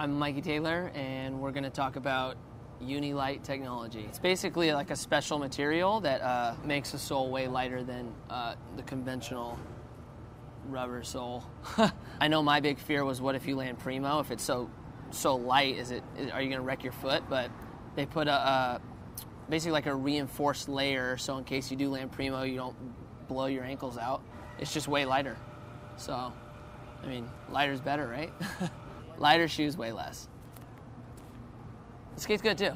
I'm Mikey Taylor, and we're going to talk about Unilite technology. It's basically like a special material that uh, makes the sole way lighter than uh, the conventional rubber sole. I know my big fear was what if you land primo? If it's so so light, is it is, are you going to wreck your foot? But they put a, a basically like a reinforced layer, so in case you do land primo, you don't blow your ankles out. It's just way lighter. So, I mean, lighter's better, right? lighter shoes weigh less. The skate's good too.